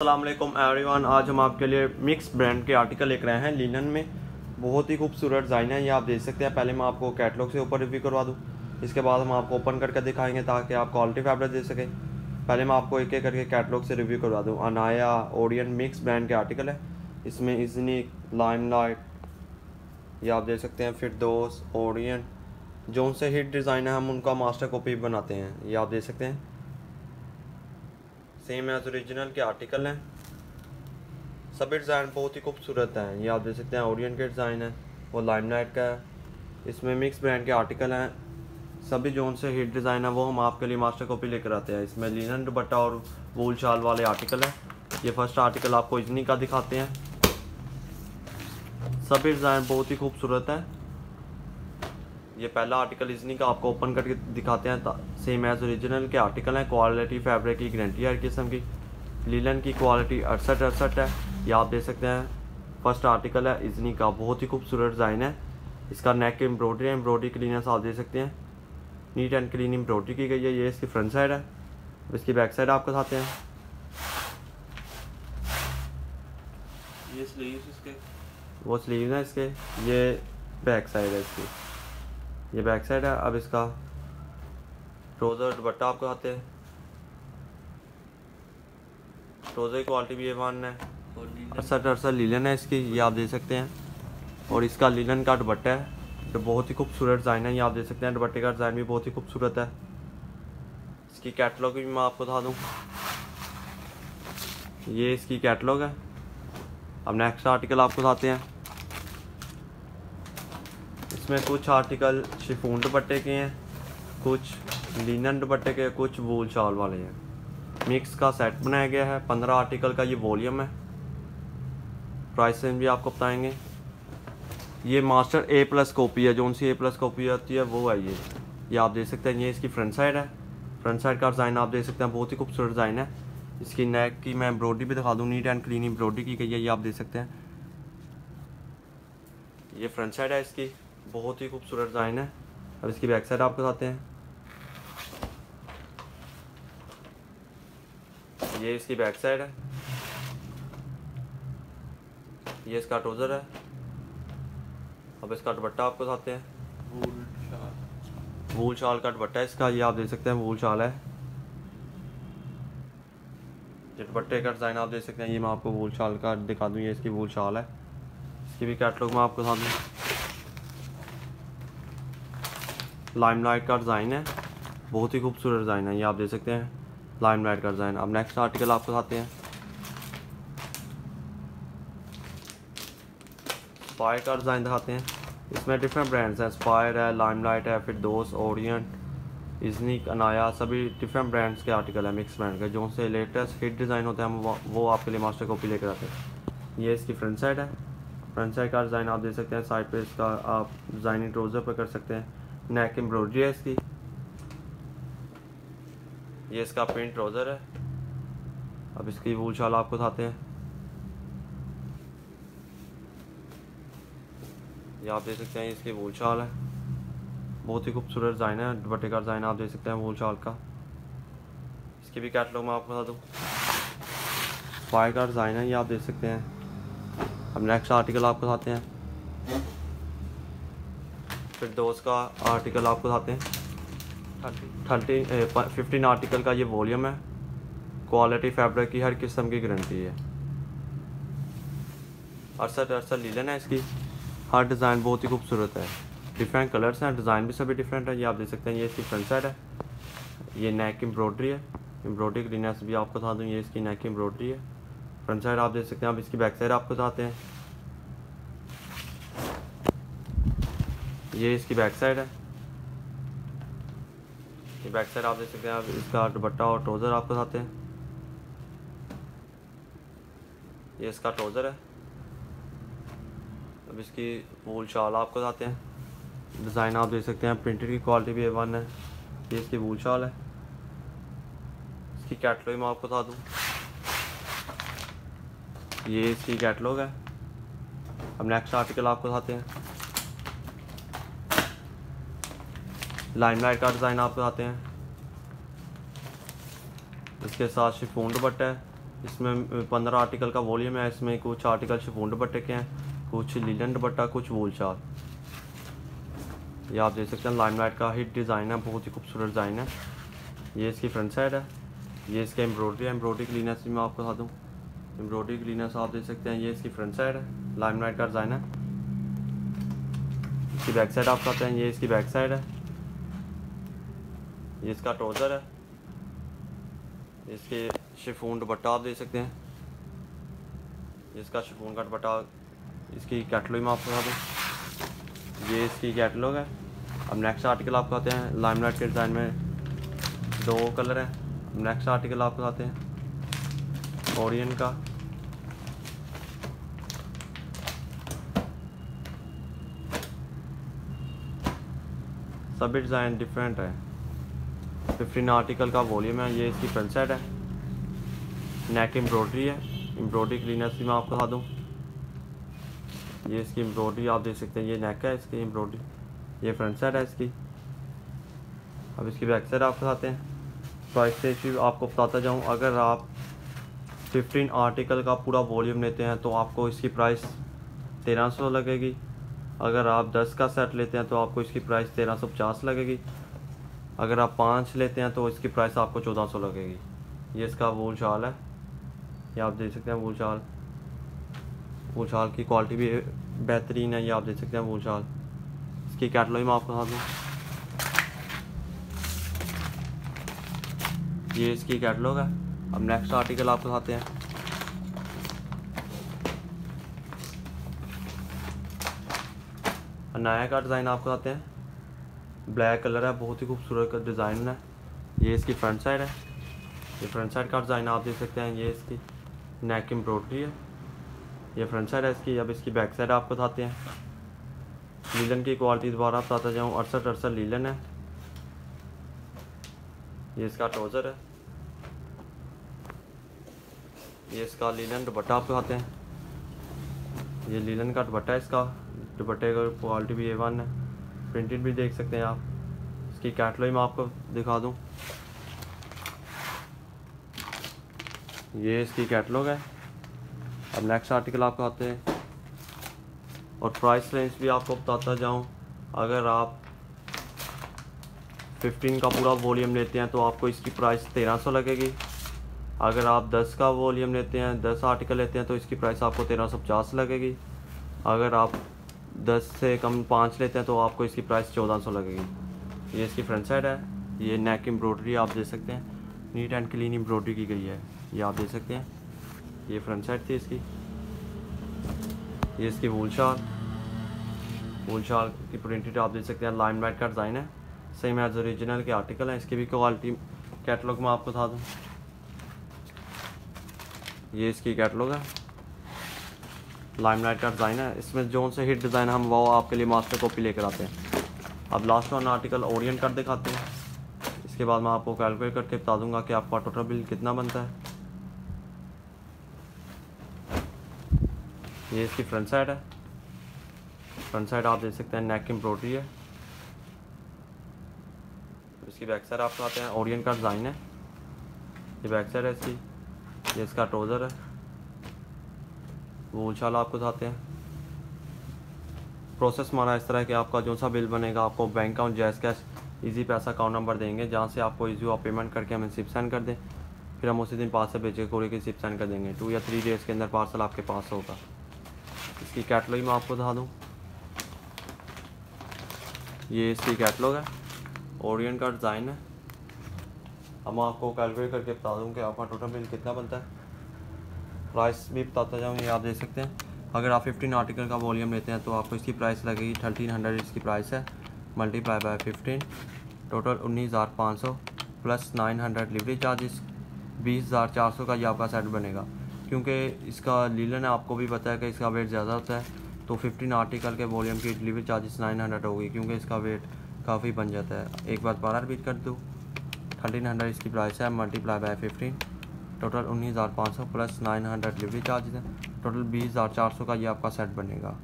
अल्लाम everyone आज हम आपके लिए मिक्स ब्रांड के आर्टिकल लेकर आए हैं लिनन में। बहुत ही खूबसूरत डिज़ाइन है, ये आप देख सकते हैं। पहले मैं आपको कैटलॉग से ऊपर रिव्यू करवा दूँ। इसके बाद हम आपको ओपन करके दिखाएँगे ताकि आप क्वालिटी फैब्रिक दे सकें। पहले मैं आपको एक एक करके कैटलॉग से रिव्यू करवा दूँ। अनाया ओडियन मिक्स ब्रांड के आर्टिकल है। इसमें इजनी लाइम लाइट ये आप देख सकते हैं फिर दोस्त ओडियन जो उनसे हिट डिज़ाइन है, हम उनका मास्टर कॉपी बनाते हैं। ये आप देख सकते हैं। सेम एज ओरिजिनल के आर्टिकल हैं। सभी डिज़ाइन बहुत ही खूबसूरत हैं। ये आप देख सकते हैं ओरियन के डिज़ाइन है, वो लाइमलाइट का है। इसमें मिक्स ब्रांड के आर्टिकल हैं। सभी जो उनसे हिट डिज़ाइन है, वो हम आपके लिए मास्टर कॉपी लेकर आते हैं। इसमें लिनन दुपट्टा और वूल शाल वाले आर्टिकल हैं। ये फ़र्स्ट आर्टिकल आपको इजनी का दिखाते हैं। सभी डिज़ाइन बहुत ही खूबसूरत है। ये पहला आर्टिकल इजनी का आपको ओपन करके दिखाते हैं। सेम एज ओरिजिनल के आर्टिकल हैं क्वालिटी फैब्रिक की गारंटी है हर किस्म की। लीलन की क्वालिटी अड़सठ अड़सठ है ये आप देख सकते हैं। फ़र्स्ट आर्टिकल है इजनी का बहुत ही खूबसूरत डिज़ाइन है। इसका नेक एम्ब्रॉयडरी है एम्ब्रॉयडरी क्लीनर्स आप देख सकते हैं। नीट एंड क्लीन एम्ब्रॉयडरी की गई है ये इसकी फ्रंट साइड है। इसकी बैक साइड आपको दिखाते हैं। ये स्लीव्स इसके? वो स्लीव है इसके ये बैक साइड है इसकी। ये बैक साइड है अब इसका ट्रोज़र दुपट्टा आपको आते हैं। ट्रोज़र की क्वालिटी भी ये वन है। अरसठ अरसठ लीलन है इसकी ये आप देख सकते हैं। और इसका लीलन का दुपट्टा है जो बहुत ही खूबसूरत डिज़ाइन है ये आप देख सकते हैं। दुपट्टे का डिज़ाइन भी बहुत ही खूबसूरत है। इसकी कैटलॉग भी मैं आपको बता दूँ। ये इसकी कैटलॉग है। अब नेक्स्ट आर्टिकल आपको बताते हैं। इसमें कुछ आर्टिकल शिफोन दुपट्टे के हैं कुछ लिनन दुपट्टे के कुछ वूल शाल वाले हैं। मिक्स का सेट बनाया गया है, पंद्रह आर्टिकल का ये वॉल्यूम है। प्राइस रेंज भी आपको बताएँगे। ये मास्टर ए प्लस कॉपी है, जो उनसी ए प्लस कॉपी होती है, वो है ये। ये आप देख सकते हैं, ये इसकी फ्रंट साइड है। फ्रंट साइड का डिज़ाइन आप देख सकते हैं, बहुत ही खूबसूरत डिज़ाइन है। इसकी नेक की मैं एम्ब्रॉयडरी भी दिखा दूँ नीट एंड क्लीन एम्ब्रॉयडरी की गई है, ये आप देख सकते हैं। ये फ्रंट साइड है इसकी, बहुत ही खूबसूरत डिज़ाइन है। अब इसकी बैक साइड आपको बताते हैं। ये इसकी बैक साइड है। ये इसका ट्रोज़र है। अब इसका दुपट्टा आपको बताते हैं। वूल शाल का दुपट्टा इसका, ये आप देख सकते हैं वूल शाल है। ये दुपट्टे का डिज़ाइन आप देख सकते हैं, ये मैं आपको वूल शाल का दिखा दूँ, ये इसकी वूल शाल है। इसकी भी कैटलॉग मैं आपको दूँ। लाइमलाइट का डिज़ाइन है। बहुत ही खूबसूरत डिज़ाइन है, ये आप देख सकते हैं। लाइमलाइट का डिज़ाइन अब नेक्स्ट आर्टिकल आपको बताते हैं। स्पायर का डिज़ाइन दिखाते हैं। इसमें डिफरेंट ब्रांड्स हैं। स्पायर है लाइमलाइट है फिर दोस्त ओरियंट इजनिक अनाया सभी डिफरेंट ब्रांड्स के आर्टिकल हैं मिक्स ब्रांड के। जो से लेटेस्ट हिट डिज़ाइन होते हैं हम वो, आपके लिए मास्टर कॉपी लेकर आते हैं। ये इसकी फ्रंट साइड है। फ्रंट साइड का डिज़ाइन आप देख सकते हैं। साइड पे इसका आप डिज़ाइनिंग ट्रोज़र पर कर सकते हैं। नेक एम्ब्रॉयडरी है इसकी। ये इसका प्रिंट ट्राउज़र है। अब इसकी वूल शाल आपको दिखाते हैं। ये आप देख सकते हैं, इसकी वूल शाल है। बहुत ही खूबसूरत डिज़ाइन है, दुपट्टे का डिज़ाइन आप देख सकते हैं वूल शाल का। इसकी भी कैटलॉग मैं आपको बता दूँ। फायर का डिज़ाइन है, ये आप देख सकते हैं। अब नेक्स्ट आर्टिकल आपको बताते हैं। फिर दोस्त का आर्टिकल आपको बताते हैं। थर्टी फिफ्टीन आर्टिकल का ये वॉल्यूम है। क्वालिटी फैब्रिक की हर किस्म की गारंटी है। अरसठ अरसठ लीलन है इसकी। हर डिज़ाइन बहुत ही खूबसूरत है। डिफरेंट कलर्स हैं डिज़ाइन भी सभी डिफरेंट है। ये आप देख सकते हैं, ये इसकी फ्रंट साइड है। ये नेक एम्ब्रॉयडरी है। एम्ब्रॉयडरी क्लीनर्स भी आपको बता दूँ, ये इसकी नेक एम्ब्रॉयडरी है। फ्रंट साइड आप देख सकते हैं आप इसकी बैक साइड आपको बताते हैं। ये इसकी बैक साइड है। ये बैक साइड आप देख सकते हैं इसका दुपट्टा और ट्रोज़र आपको बताते हैं। ये इसका ट्रोज़र है। अब इसकी वूल शाल आपको बताते हैं। डिज़ाइन आप देख सकते हैं प्रिंटेड की क्वालिटी भी ए वन है। ये इसकी वूल शाल है। इसकी कैटलॉग मैं आपको बता दूँ। ये इसकी कैटलॉग है। अब नेक्स्ट आर्टिकल आपको बताते हैं। लाइमलाइट का डिज़ाइन आप आते हैं। इसके साथ शिफोन दुपट्टा है। इसमें पंद्रह आर्टिकल का वॉल्यूम है। इसमें कुछ आर्टिकल शिफोन दुपट्टे के हैं, कुछ लीलन दुपट्टा, कुछ वोल शाल ये आप देख सकते हैं, लाइमलाइट का हिट डिज़ाइन है, बहुत ही खूबसूरत डिज़ाइन है। ये इसकी फ्रंट साइड है। ये इसका एम्ब्रॉयडरी है। एम्ब्रॉयडरी क्लीनर्स भी मैं आपको बता दूँ। एम्ब्रॉयडरी क्लीनर्स आप देख सकते हैं, ये इसकी फ्रंट साइड है। लाइमलाइट का डिज़ाइन है। इसकी बैक साइड आप कहते हैं, ये इसकी बैक साइड है। ये इसका ट्रोज़र है। इसके शिफोन दुपट्टा आप दे सकते हैं। इसका शिफोन का दुपट्टा, इसकी कैटलॉग में आपको दूँ। ये इसकी कैटलॉग है। अब नेक्स्ट आर्टिकल आपको आते हैं। लाइमलाइट के डिज़ाइन में दो कलर हैं। नेक्स्ट आर्टिकल आपको आते हैं। ओरियन का। सभी डिज़ाइन डिफरेंट है। फिफ्टीन आर्टिकल का वॉल्यूम है, ये इसकी फ्रंट साइड है। नेक एम्ब्रॉयडरी है। एम्ब्रॉयडरी क्लीनर्स भी मैं आपको बता दूँ। ये इसकी एम्ब्रॉयडरी आप देख सकते हैं, ये नेक है इसकी एम्ब्रॉयडरी ये फ्रंट साइड है इसकी। अब इसकी बैक साइड आप बताते हैं। प्राइस से आपको बताता जाऊँ। अगर आप 15 आर्टिकल का पूरा वॉल्यूम लेते हैं तो आपको इसकी प्राइस तेरह सौ लगेगी। अगर आप 10 का सेट लेते हैं तो आपको इसकी प्राइस तेरह सौ पचास लगेगी। अगर आप पाँच लेते हैं तो इसकी प्राइस आपको चौदह सौ लगेगी। ये इसका वूल शाल है। ये आप देख सकते हैं वूल शाल वूल शाल की क्वालिटी भी बेहतरीन है, ये आप देख सकते हैं वूल शाल इसकी कैटलॉग में आपको बता दूँ। ये इसकी कैटलॉग है। अब नेक्स्ट आर्टिकल आपको बताते हैं। नया का डिज़ाइन आपको आते हैं। ब्लैक कलर है, बहुत ही खूबसूरत का डिज़ाइन है। ये इसकी फ्रंट साइड है। ये फ्रंट साइड का डिज़ाइन आप देख सकते हैं, ये इसकी नेक एम्ब्रॉयडरी है। ये फ्रंट साइड है इसकी, अब इसकी बैक साइड आपको बताते हैं। लीलन की क्वालिटी दोबारा बताता जाऊँ अड़सठ अड़सठ लीलन है। ये इसका ट्राउज़र है। ये इसका लीलन दुपट्टा आपको आते हैं। ये लीलन का दुपट्टा है इसका। दुपट्टे का क्वालिटी भी ए वन है। प्रिंटेड भी देख सकते हैं आप। इसकी कैटलॉग में आपको दिखा दूँ। ये इसकी कैटलॉग है। अब नेक्स्ट आर्टिकल आपको आते हैं। और प्राइस रेंज भी आपको बताता जाऊँ। अगर आप 15 का पूरा वॉल्यूम लेते हैं तो आपको इसकी प्राइस तेरह सौ लगेगी। अगर आप 10 का वॉल्यूम लेते हैं 10 आर्टिकल लेते हैं तो इसकी प्राइस आपको तेरह सौ पचास लगेगी। अगर आप 10 से कम पाँच लेते हैं तो आपको इसकी प्राइस चौदह सौ लगेगी। ये इसकी फ्रंट साइड है, ये नेक एम्ब्रॉयडरी आप देख सकते हैं। नीट एंड क्लीन एम्ब्रॉयडरी की गई है, ये आप देख सकते हैं। ये फ्रंट साइड थी इसकी। ये इसकी वूल शाल वूल शाल की प्रिंटेड आप देख सकते हैं लाइन लाइट का डिज़ाइन है। सेम एज ओरिजिनल के आर्टिकल हैं, इसकी भी क्वालिटी कैटलॉग में आपको बता दूँ। ये इसकी कैटलॉग है। लाइम लाइट का डिज़ाइन है। इसमें जो से हिट डिज़ाइन हम वो आपके लिए मास्टर कॉपी लेकर आते हैं। अब लास्ट वन आर्टिकल ओरियन कर दिखाते हैं। इसके बाद मैं आपको कैलकुलेट करके बता दूँगा कि आपका टोटल बिल कितना बनता है। ये इसकी फ्रंट साइड है। फ्रंट साइड आप देख सकते हैं नेक एम्ब्रॉयडरी है। इसकी बैक साइड आपको आते हैं। ओरियन का डिज़ाइन है। ये बैक साइड है इसकी। ये इसका ट्रोज़र है। वो शाल आपको बताते हैं। प्रोसेस हमारा इस तरह कि आपका जो सा बिल बनेगा, आपको bank account JazzCash Easypaisa account number देंगे, जहाँ से आपको इजी आप पेमेंट करके हमें सिप सेंड कर दें। फिर हम उसी दिन पार्सल भेज के कोरियर की सिप सेंड कर देंगे। टू या थ्री डेज़ के अंदर पार्सल आपके पास होगा। इसकी कैटलॉग मैं आपको बता दूँ। ये इसकी कैटलॉग है। ओरियन का डिज़ाइन है। अब मैं आपको कैलकुलेट करके बता दूँ कि आपका टोटल बिल कितना बनता है। प्राइस भी बताता जाऊँ ये आप देख सकते हैं। अगर आप 15 आर्टिकल का वॉल्यूम लेते हैं तो आपको इसकी प्राइस लगेगी थर्टीन हंड्रेड इसकी प्राइस है। मल्टीप्लाई बाय फिफ्टीन टोटल उन्नीस हज़ार पाँच सौ plus nine hundred delivery charges बीस हज़ार चार सौ का ये आपका सेट बनेगा। क्योंकि इसका लीलन है, आपको भी पता है कि इसका वेट ज़्यादा होता है तो 15 आर्टिकल के वॉल्यूम की डिलीवरी चार्जेस नाइन हंड्रेड होगी, क्योंकि इसका वेट काफ़ी बन जाता है। एक बार बारह रिपीट कर दो थर्टीन हंड्रेड इसकी प्राइस है मल्टीप्लाई बाय फिफ्टीन टोटल उन्नीस हज़ार पाँच सौ plus nine hundred delivery charges हैं। टोटल बीस हज़ार चार सौ का ये आपका सेट बनेगा।